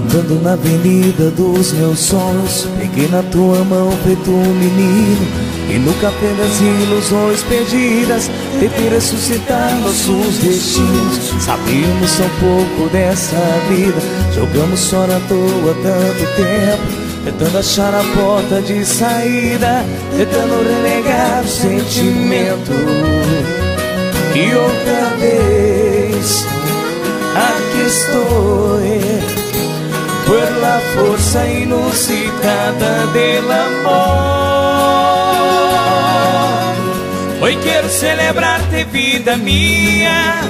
Andando na avenida dos meus sonhos. Peguei na tua mão feito um menino. E no café das ilusões perdidas Tentei ressuscitar nossos destinos. Sabíamos tão pouco dessa vida. Jogamos só na toa tanto tempo. Tentando achar a porta de saída. Tentando renegar o sentimento. E outra vez Aqui estou por la força inusitada del amor. Hoy quiero celebrarte, vida mía,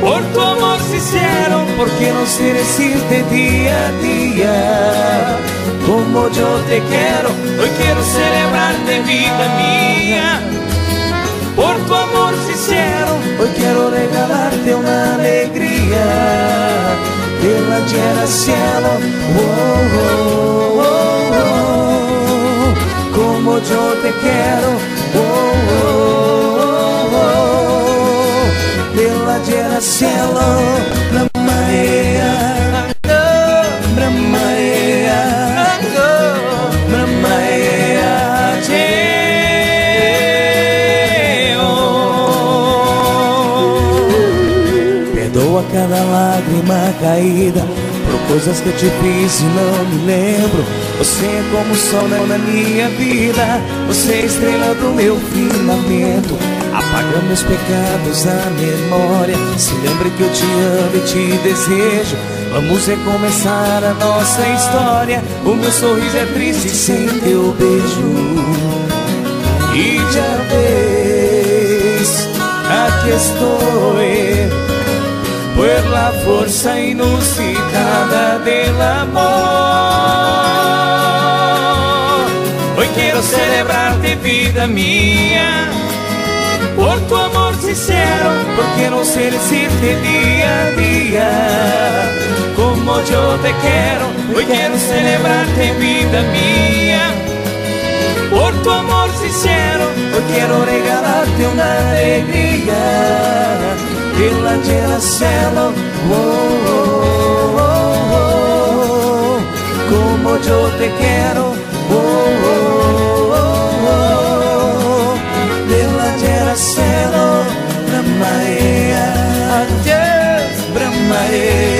por tu amor sincero, porque no sé decirte día a día como yo te quiero. Hoy quiero celebrarte, vida mía, por tu amor sincero. Hoy quiero regalarte una alegría de la tierra cielo. Oh, oh, oh, oh, como yo te quiero. Oh, oh, oh, oh, de la tierra cielo. Cada lágrima caída Por coisas que eu te fiz e não me lembro. Você é como o sol na minha vida Você é estrela do meu firmamento Apaga meus pecados da memória Se lembre que eu te amo e te desejo. Vamos recomeçar a nossa história O meu sorriso é triste sem teu beijo. E já vez Aqui estou por la fuerza inusitada del amor. Hoy quiero celebrarte, vida mía, por tu amor sincero, porque no sé decirte día a día como yo te quiero. Hoy quiero celebrarte, vida mía, por tu amor sincero, hoy quiero regalarte una alegría. Que la llena cielo, oh, oh, oh, como yo te quiero, de la llena cielo, Brahmaya, adiós, Brahmaya,